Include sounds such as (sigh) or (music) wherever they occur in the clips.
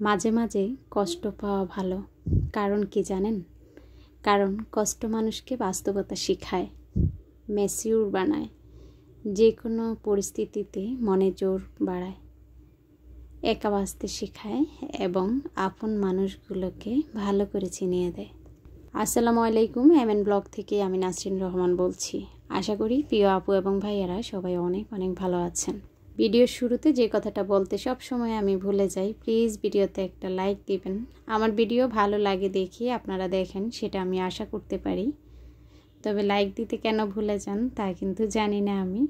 মাঝে মাঝে কষ্ট পাওয়া ভালো। কারণ কি জানেন? কারণ কষ্ট মানুষকে বাস্তবতা শেখায় মেসিউর বানায় যে কোনো পরিস্থিতিতে মনে জোর বাড়ায়। একা বাঁচতে শেখায় এবং আপন মানুষগুলোকে ভালো করে চিনিয়ে দেয়। আসসালামু আলাইকুম এম এন ব্লগ থেকে আমি নাসরিন রহমান বলছি। আশা করি প্রিয় আপু এবং ভাইয়ারা সবাই অনেক অনেক ভালো আছেন। ভিডিওর শুরুতে যে কথাটা বলতে সব সময় আমি ভুলে যাই প্লিজ ভিডিওতে একটা লাইক দিবেন। আমার ভিডিও ভালো লাগে দেখি আপনারা দেখেন, সেটা আমি আশা করতে পারি। তবে লাইক দিতে কেন ভুলে যান, তা কিন্তু জানি না আমি।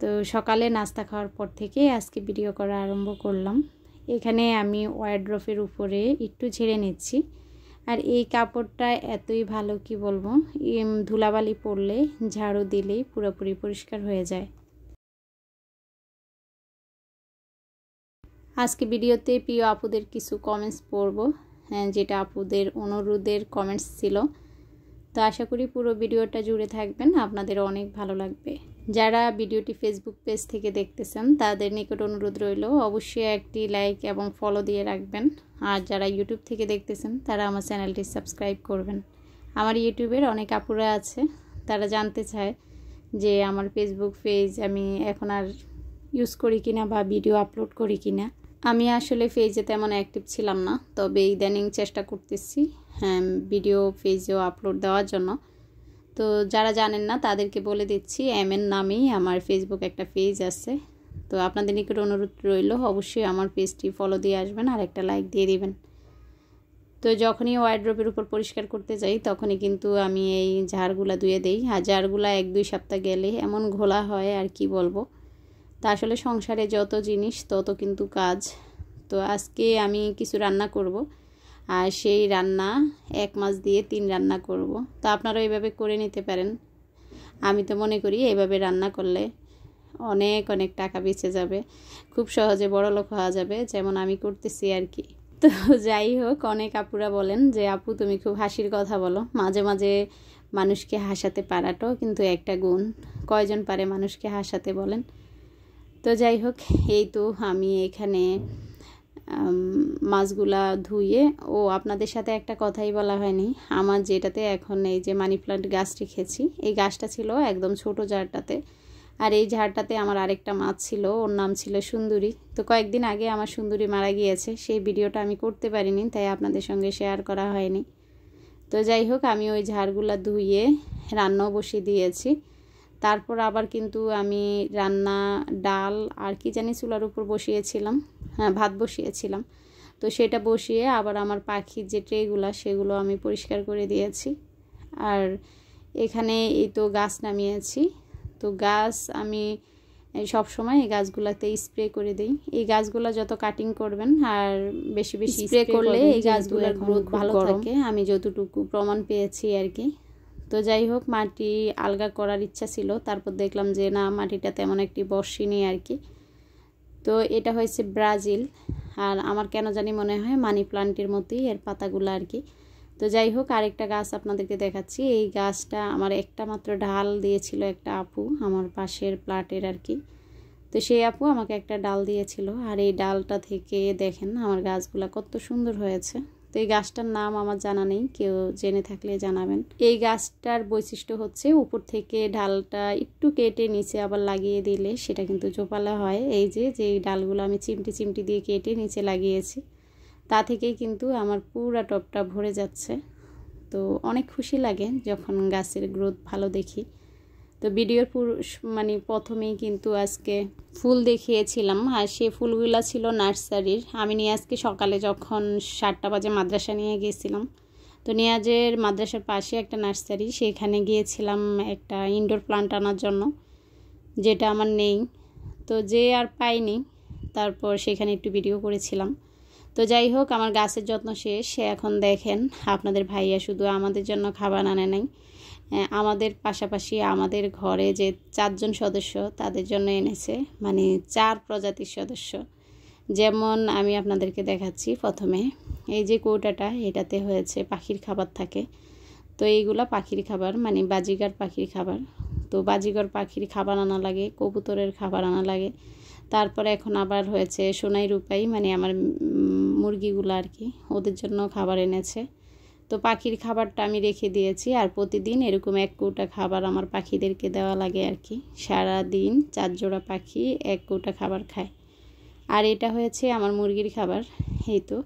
তো সকালে নাস্তা খাওয়ার পর থেকে আজকে ভিডিও করা আরম্ভ করলাম। এখানে আমি ওয়ার্ড্রফের উপরে একটু ঝেড়ে নিচ্ছি। আর এই কাপড়টা এতই ভালো কি বলব ধুলাবালি পরলে ঝাড়ু দিলেই পুরোপুরি পরিষ্কার হয়ে যায়। আজকে ভিডিওতে প্রিয় আপুদের কিছু কমেন্টস পড়ব হ্যাঁ যেটা আপুদের অনুরোধের কমেন্টস ছিল। তো আশা করি পুরো ভিডিওটা জুড়ে থাকবেন, আপনাদের অনেক ভালো লাগবে। যারা ভিডিওটি ফেসবুক পেজ থেকে দেখতেছেন, তাদের নিকট অনুরোধ রইল, অবশ্যই একটি লাইক এবং ফলো দিয়ে রাখবেন। আর যারা ইউটিউব থেকে দেখতেছেন, তারা আমার চ্যানেলটি সাবস্ক্রাইব করবেন। আমার ইউটিউবের অনেক আপুরা আছে, তারা জানতে চায় যে আমার ফেসবুক পেজ আমি এখন আর ইউজ করি কিনা বা ভিডিও আপলোড করি কিনা। আমি আসলে ফেজে তেমন অ্যাক্টিভ ছিলাম না, তবে ইদানিং চেষ্টা করতেছি হ্যাঁ ভিডিও ফেজেও আপলোড দেওয়ার জন্য। তো যারা জানেন না, তাদেরকে বলে দিচ্ছি এম এন নামেই আমার ফেসবুক একটা পেজ আছে। তো আপনাদের নিকট অনুরোধ রইল, অবশ্যই আমার পেজটি ফলো দিয়ে আসবেন আর একটা লাইক দিয়ে দিবেন। তো যখনই ওয়ার্ড্রপের উপর পরিষ্কার করতে যাই, তখনই কিন্তু আমি এই ঝাড়গুলা ধুয়ে দিই। আর ঝাড়গুলা এক দুই সপ্তাহ গেলে এমন ঘোলা হয়, আর কি বলব? তা আসলে সংসারে যত জিনিস, তত কিন্তু কাজ। তো আজকে আমি কিছু রান্না করব। আর সেই রান্না এক মাস দিয়ে তিন রান্না করব। তো আপনারা এইভাবে করে নিতে পারেন। আমি তো মনে করি এইভাবে রান্না করলে অনেক অনেক টাকা বেঁচে যাবে। খুব সহজে বড় লোক হওয়া যাবে, যেমন আমি করতেছি আর কি। তো যাই হোক, অনেক আপুরা বলেন যে, আপু, তুমি খুব হাসির কথা বলো। মাঝে মাঝে মানুষকে হাসাতে পারাটাও কিন্তু একটা গুণ। কয়জন পারে মানুষকে হাসাতে বলেন? তো যাই হোক, এই তো আমি এখানে মাছগুলা ধুয়ে, ও আপনাদের সাথে একটা কথাই বলা হয়নি। আমার যেটাতে এখন এই যে মানি প্লান্ট গাছ রেখেছি, এই গাছটা ছিল একদম ছোট জারটাতে আর এই ঝাড়টাতে আমার আরেকটা মাছ ছিল, ওর নাম ছিল সুন্দরী। তো কয়েকদিন আগে আমার সুন্দরী মারা গিয়েছে, সেই ভিডিওটা আমি করতে পারিনি, তাই আপনাদের সঙ্গে শেয়ার করা হয়নি। তো যাই হোক, আমি ওই ঝাড়গুলা ধুয়ে রান্নাও বসিয়ে দিয়েছি। তারপর আবার কিন্তু আমি রান্না ডাল আর কি জানি চুলার উপর বসিয়েছিলাম। হ্যাঁ ভাত বসিয়েছিলাম। তো সেটা বসিয়ে আবার আমার পাখির যে ট্রেগুলো সেগুলো আমি পরিষ্কার করে দিয়েছি। আর এখানে এই তো গাছ নামিয়েছি। তো গাছ আমি সব সময় এই গাছগুলোতে স্প্রে করে দিই। এই গাছগুলো যত কাটিং করবেন আর বেশি বেশি স্প্রে করলে এই গাছগুলোর গ্রোথ ভালো থাকে। আমি যতটুকু প্রমাণ পেয়েছি আর কি। তো যাই হোক, মাটি আলগা করার ইচ্ছা ছিল। তারপর দেখলাম যে, না, মাটিটা তেমন একটি বর্ষিনি আর কি। তো এটা হয়েছে ব্রাজিল। আর আমার কেন জানি মনে হয় মানি প্লান্টের মতোই এর পাতাগুলো আর কি। তো যাই হোক, আরেকটা গাছ আপনাদেরকে দেখাচ্ছি। এই গাছটা আমার একটা মাত্র ডাল দিয়েছিল একটা আপু, আমার পাশের প্লাটের আর কি। তো সেই আপু আমাকে একটা ডাল দিয়েছিল। আর এই ডালটা থেকে দেখেন আমার গাছগুলো কত সুন্দর হয়েছে। তো এই গাছটার নাম আমার জানা নেই, কেউ জেনে থাকলে জানাবেন। এই গাছটার বৈশিষ্ট্য হচ্ছে উপর থেকে ডালটা একটু কেটে নিচে আবার লাগিয়ে দিলে সেটা কিন্তু জোপালা হয়। এই যে যে ডালগুলো আমি চিমটি চিমটি দিয়ে কেটে নিচে লাগিয়েছি, তা থেকেই কিন্তু আমার পুরা টপটা ভরে যাচ্ছে। তো অনেক খুশি লাগে যখন গাছের গ্রোথ ভালো দেখি। তো ভিডিওর মানে প্রথমেই কিন্তু আজকে ফুল দেখিয়েছিলাম। আর সে ফুলগুলো ছিল নার্সারির। আমি নিয়ে আজকে সকালে যখন সাতটা বাজে মাদ্রাসা নিয়ে গিয়েছিলাম তো নিয়াজের মাদ্রাসার পাশে একটা নার্সারি, সেখানে গিয়েছিলাম একটা ইনডোর প্লান্ট আনার জন্য, যেটা আমার নেই। তো যে আর পাইনি, তারপর সেখানে একটু ভিডিও করেছিলাম। তো যাই হোক, আমার গাছের যত্ন শেষ। সে এখন দেখেন, আপনাদের ভাইয়া শুধু আমাদের জন্য খাবার আনে নাই। আমাদের পাশাপাশি আমাদের ঘরে যে চারজন সদস্য, তাদের জন্য এনেছে মানে চার প্রজাতির সদস্য। যেমন আমি আপনাদেরকে দেখাচ্ছি প্রথমে। এই যে কৌটাটা, এটাতে হয়েছে পাখির খাবার থাকে। তো এইগুলা পাখির খাবার মানে বাজিগার পাখির খাবার। তো বাজিগর পাখির খাবার আনা লাগে, কবুতরের খাবার আনা লাগে। তারপরে এখন আবার হয়েছে সোনাই রূপাই মানে আমার মুরগিগুলো আর কি, ওদের জন্য খাবার এনেছে। তো পাখির খাবারটা আমি রেখে দিয়েছি আর প্রতিদিন এরকম এক কৌটা খাবার আমার পাখিদেরকে দেওয়া লাগে আর কি। সারা দিন চার জোড়া পাখি এক কৌটা খাবার খায়। আর এটা হয়েছে আমার মুরগির খাবার, এই তো।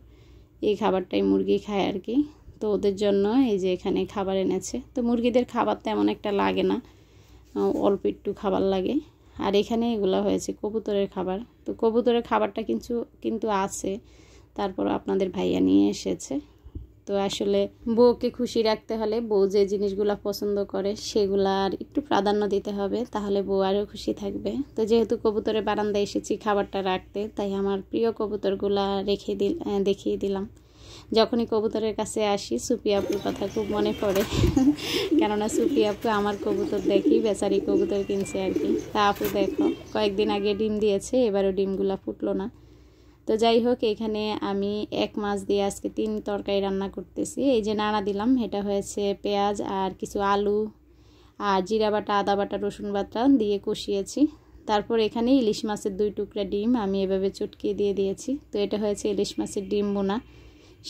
এই খাবারটাই মুরগি খায় আর কি। তো ওদের জন্য এই যে এখানে খাবার এনেছে। তো মুরগিদের খাবার তেমন একটা লাগে না অল্প একটু খাবার লাগে। আর এখানে এগুলো হয়েছে কবুতরের খাবার। তো কবুতরের খাবারটা কিন্তু কিন্তু আছে। তারপর আপনাদের ভাইয়া নিয়ে এসেছে। তো আসলে বউকে খুশি রাখতে হলে বউ যে জিনিসগুলো পছন্দ করে সেগুলা আর একটু প্রাধান্য দিতে হবে, তাহলে বউ আরও খুশি থাকবে। তো যেহেতু কবুতরের বারান্দায় এসেছি খাবারটা রাখতে, তাই আমার প্রিয় কবুতরগুলা রেখে দিল দেখিয়ে দিলাম। যখনই কবুতরের কাছে আসি, সুপি আপুর কথা খুব মনে পড়ে। (laughs) কেননা সুপি আপু আমার কবুতর দেখি বেচারি কবুতর কিনছে আর কি। তা আপু দেখো, কয়েকদিন আগে ডিম দিয়েছে, এবারও ডিমগুলো ফুটলো না। তো যাই হোক, এখানে আমি এক মাছ দিয়ে আজকে তিন তরকারি রান্না করতেছি। এই যে নাড়া দিলাম, এটা হয়েছে পেঁয়াজ আর কিছু আলু আর জিরা বাটা, আদা বাটা, রসুন বাটা দিয়ে কষিয়েছি। তারপর এখানে ইলিশ মাছের দুই টুকরা ডিম আমি এভাবে চটকিয়ে দিয়ে দিয়েছি। তো এটা হয়েছে ইলিশ মাছের ডিম বোনা।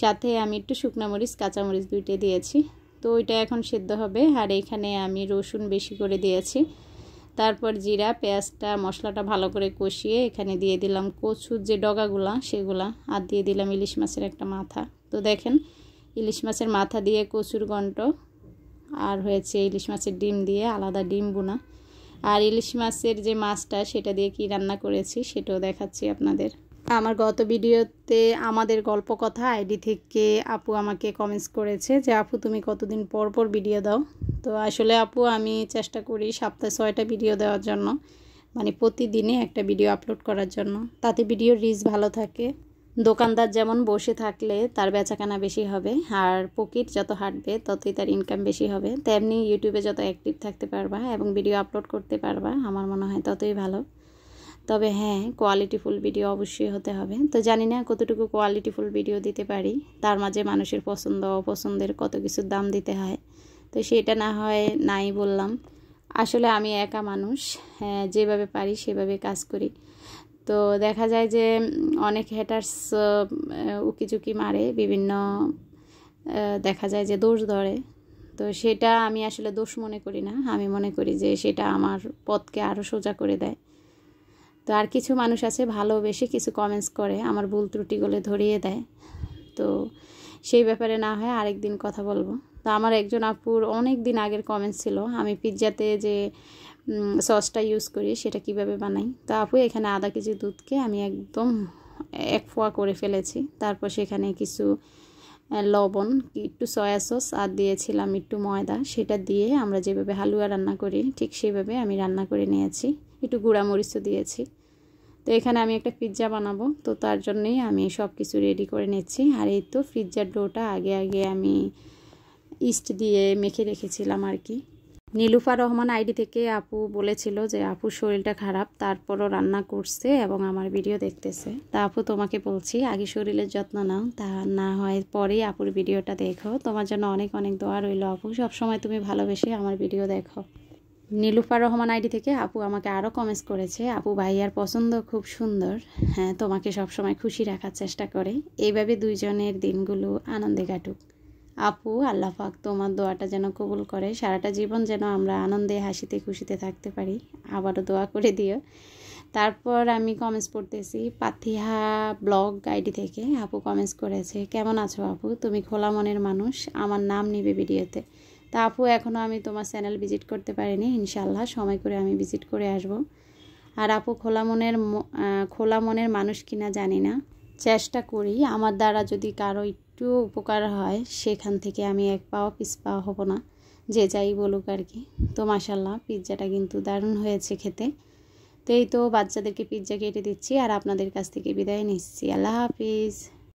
সাথে আমি একটু শুকনো মরিচ কাঁচামরিচ দুইটা দিয়েছি। তো ওইটা এখন সেদ্ধ হবে। আর এখানে আমি রসুন বেশি করে দিয়েছি। তারপর জিরা, পেঁয়াজটা, মশলাটা ভালো করে কষিয়ে এখানে দিয়ে দিলাম কচুর যে ডগাগুলা, সেগুলা। আর দিয়ে দিলাম ইলিশ মাছের একটা মাথা। তো দেখেন, ইলিশ মাছের মাথা দিয়ে কচুর গন্ট আর হয়েছে ইলিশ মাছের ডিম দিয়ে আলাদা ডিম বোনা আর ইলিশ মাছের যে মাছটা, সেটা দিয়ে কি রান্না করেছি, সেটাও দেখাচ্ছি আপনাদের। আমার গত ভিডিওতে আমাদের গল্প কথা আইডি থেকে আপু আমাকে কমেন্টস করেছে যে, আপু, তুমি কতদিন পর পর ভিডিও দাও? তো আসলে আপু, আমি চেষ্টা করি সপ্তাহে ছয়টা ভিডিও দেওয়ার জন্য মানে প্রতিদিনে একটা ভিডিও আপলোড করার জন্য। তাতে ভিডিওর রিচ ভালো থাকে। দোকানদার যেমন বসে থাকলে তার বেচাকেনা বেশি হবে, আর পকেট যত হাঁটবে ততই তার ইনকাম বেশি হবে। তেমনি ইউটিউবে যত অ্যাক্টিভ থাকতে পারবা এবং ভিডিও আপলোড করতে পারবা, আমার মনে হয় ততই ভালো। তবে হ্যাঁ কোয়ালিটিফুল ভিডিও অবশ্যই হতে হবে। তো জানি না কতটুকু কোয়ালিটিফুল ভিডিও দিতে পারি, তার মাঝে মানুষের পছন্দ, অপছন্দের কত কিছুর দাম দিতে হয়। তো সেটা না হয় নাই বললাম। আসলে আমি একা মানুষ হ্যাঁ যেভাবে পারি সেভাবে কাজ করি। তো দেখা যায় যে অনেক হ্যাটার্স উকিচুকি মারে, বিভিন্ন দেখা যায় যে দোষ ধরে। তো সেটা আমি আসলে দোষ মনে করি না। আমি মনে করি যে সেটা আমার পথকে আরও সোজা করে দেয়। তো আর কিছু মানুষ আছে ভালোবেসে কিছু কমেন্টস করে, আমার ভুল ত্রুটিগুলো ধরিয়ে দেয়। তো সেই ব্যাপারে না হয় আরেক দিন কথা বলব। তো আমার একজন আপুর অনেক দিন আগের কমেন্ট ছিল, আমি পিৎজাতে যে সসটা ইউজ করি সেটা কীভাবে বানাই? তো আপু এখানে আধা কেজি দুধকে আমি একদম এক ফোয়া করে ফেলেছি। তারপর সেখানে কিছু লবণ, একটু সয়া সস আর দিয়েছিলাম একটু ময়দা। সেটা দিয়ে আমরা যেভাবে হালুয়া রান্না করি, ঠিক সেভাবে আমি রান্না করে নিয়েছি। একটু গুঁড়া মরিচও দিয়েছি। তো এখানে আমি একটা পিৎজা বানাবো, তো তার জন্যই আমি সব কিছু রেডি করে নিচ্ছি। আর এই তো পিৎজার ডোটা আগে আগে আমি ইস্ট দিয়ে মেখে রেখেছিলাম আর কি। নীলুফা রহমান আইডি থেকে আপু বলেছিল যে আপুর শরীরটা খারাপ, তারপরও রান্না করছে এবং আমার ভিডিও দেখতেছে। তা আপু, তোমাকে বলছি, আগে শরীরের যত্ন নাও, তা না হয় পরেই আপুর ভিডিওটা দেখো। তোমার জন্য অনেক অনেক দোয়া রইল আপু। সবসময় তুমি ভালোবেসে আমার ভিডিও দেখো। নীলুফা রহমান আইডি থেকে আপু আমাকে আরও কমেন্টস করেছে, আপু ভাইয়ার পছন্দ খুব সুন্দর। হ্যাঁ তোমাকে সবসময় খুশি রাখার চেষ্টা করে। এইভাবে দুইজনের দিনগুলো আনন্দে কাটুক। আপু, আল্লাহ পাক তোমার দোয়াটা যেন কবুল করে। সারাটা জীবন যেন আমরা আনন্দে, হাসিতে, খুশিতে থাকতে পারি। আবারও দোয়া করে দিও। তারপর আমি কমেন্টস পড়তেছি পাথিহা ব্লগ আইডি থেকে। আপু কমেন্টস করেছে, কেমন আছো আপু? তুমি খোলা মনের মানুষ। আমার নাম নিবে ভিডিওতে। তা আপু এখনও আমি তোমার চ্যানেল ভিজিট করতে পারিনি। ইনশাল্লাহ সময় করে আমি ভিজিট করে আসব। আর আপু, খোলা মনের খোলা মনের মানুষ কিনা জানি না। চেষ্টা করি। আমার দ্বারা যদি কারও একটু উপকার হয়, সেখান থেকে আমি এক পাওয়া পিস পাওয়া হব না। যে যাই বলুক আর কি। তো মাসাল্লাহ পিৎজাটা কিন্তু দারুণ হয়েছে খেতে। তো এই তো বাচ্চাদেরকে পিৎজা কেটে দিচ্ছি আর আপনাদের কাছ থেকে বিদায় নিচ্ছি। আল্লাহ হাফিজ।